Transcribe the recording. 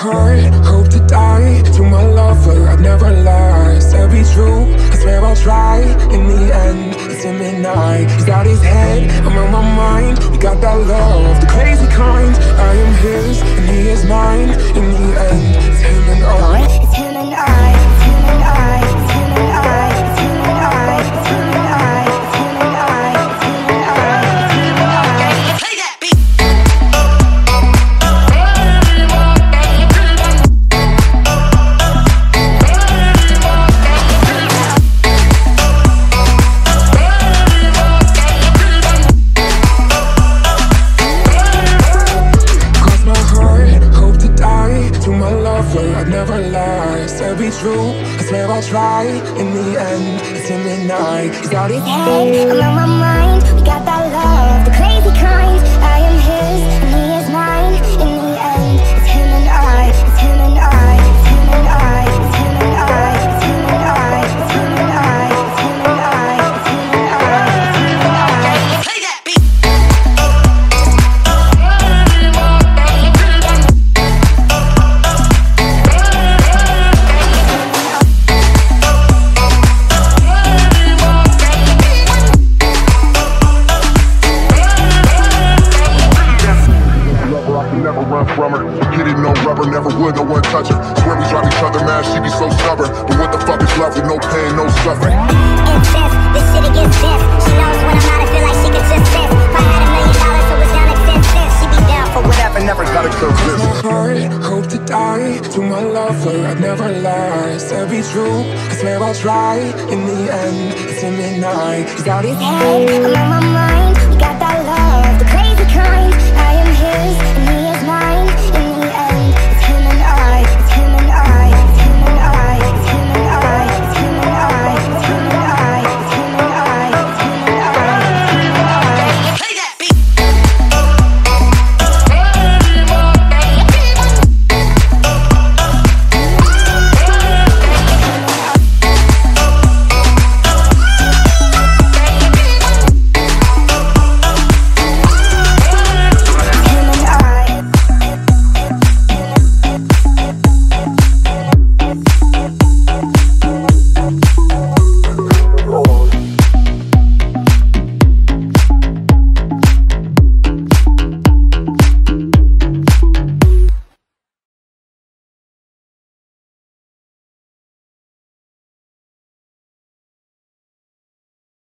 high, hope to die. To my lover, I never lie. Said be true, I swear I'll try In the end, it's him and I He's got his head, I'm on my mind. We got that love, the crazy kind. I am his, and he is mine. Cause where I try, in the end, it's in the night. Cause all I'm on my mind. Run from her. Hit it, no rubber, never would, no one touch her. Swear we drive each other mad, she be so stubborn. But what the fuck is love with no pain, no suffering? Incest, this shit against death. She knows when I'm out, I feel like she could just live. If I had a million dollars, so it's down at 10 cents. She be down for whatever, never Gotta convince my heart, hope to die To my lover, I'd never lie Said be true, I swear I'll try In the end, it's in midnight He's got his head, I'm on my mind. We